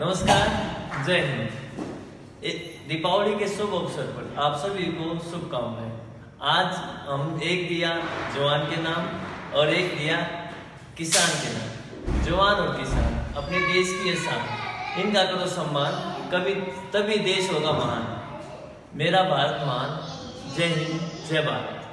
नमस्कार, जय हिंद। दीपावली के शुभ अवसर पर आप सभी को शुभकामनाएँ। आज हम एक दिया जवान के नाम और एक दिया किसान के नाम। जवान और किसान, अपने देश की शान। इनका करो सम्मान, कभी, तभी देश होगा महान। मेरा भारत महान जय हिंद, जय भारत।